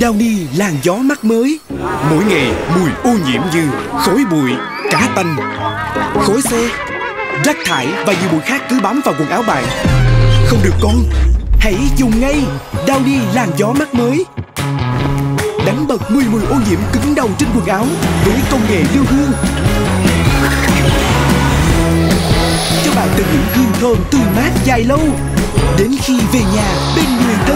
Downy làn gió mắt mới. Mỗi ngày mùi ô nhiễm như khói bụi, cá tanh, khói xe, rác thải và nhiều bụi khác cứ bám vào quần áo bạn. Không được con Hãy dùng ngay Downy làn gió mắt mới. Đánh bật 10 mùi ô nhiễm cứng đầu trên quần áo Với công nghệ lưu hương Cho bạn tận hưởng hương thơm tươi mát dài lâu. Đến khi về nhà bên người thân